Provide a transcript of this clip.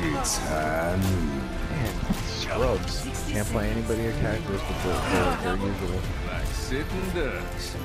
Man, scrubs. Can't play anybody or characters before their, their, their usual. Like sitting ducks.